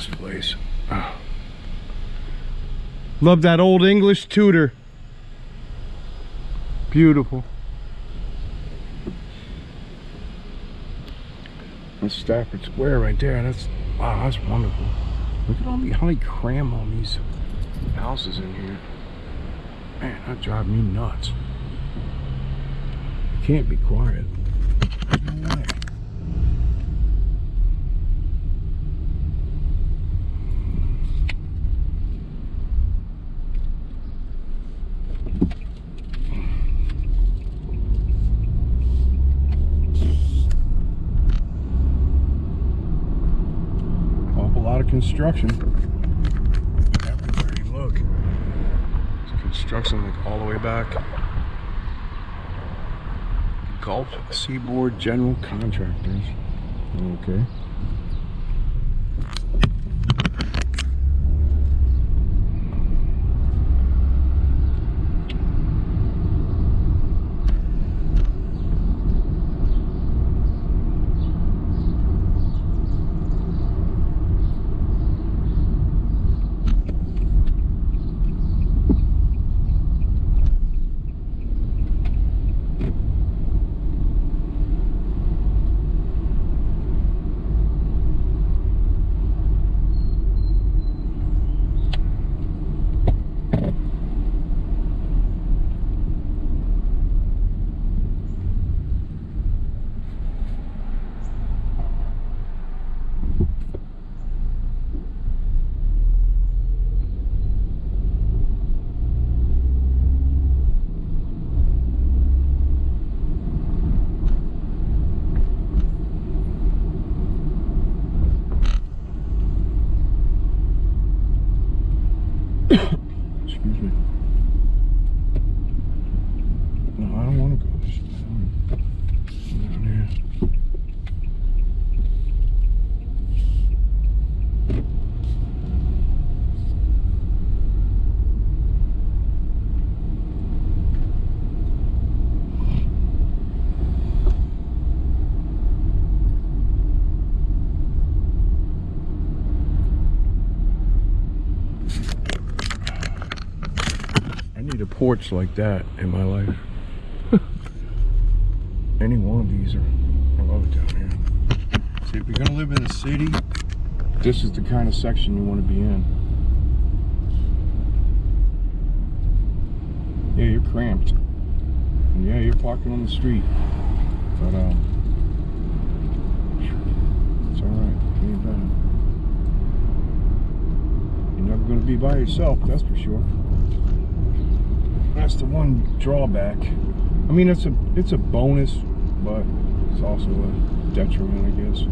This place. Oh. Love that old English Tudor. Beautiful. That's Stafford Square right there. That's wow, that's wonderful. Look at all the how they cram all these houses in here. Man, that drives me nuts. You can't be quiet. Construction. Everywhere you look. There's construction like all the way back. Gulf Seaboard General Contractors. Okay. Excuse me. No, I don't want to go this way. Down here. I need a porch like that in my life. Any one of these are, I love it down here. See, if you're gonna live in the city, this is the kind of section you want to be in. Yeah, you're cramped. And yeah, you're parking on the street. But, um, it's alright. Ain't bad. You're never gonna be by yourself, that's for sure. That's the one drawback. I mean, it's a it's a bonus, but it's also a detriment, I guess.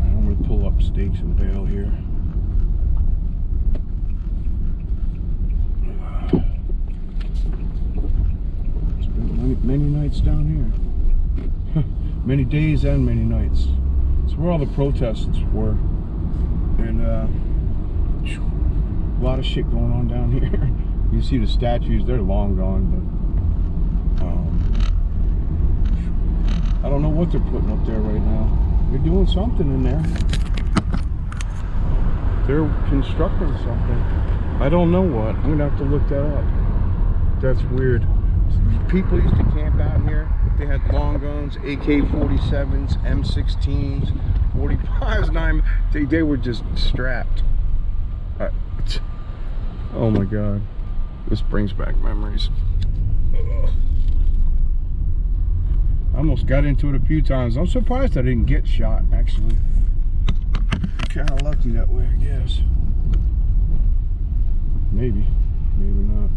I'm gonna pull up Stakes and Bale here. Many nights down here. many days and many nights. It's where all the protests were. And uh, a lot of shit going on down here. you see the statues, they're long gone, but um, I don't know what they're putting up there right now. They're doing something in there. They're constructing something. I don't know what. I'm gonna have to look that up. That's weird. People used to camp out here. They had long guns, AK-47s, M16s, 45s, 9. They, they were just strapped. Uh, oh my God. This brings back memories. Ugh. I almost got into it a few times. I'm surprised I didn't get shot, actually. Kind of lucky that way, I guess. Maybe. Maybe not.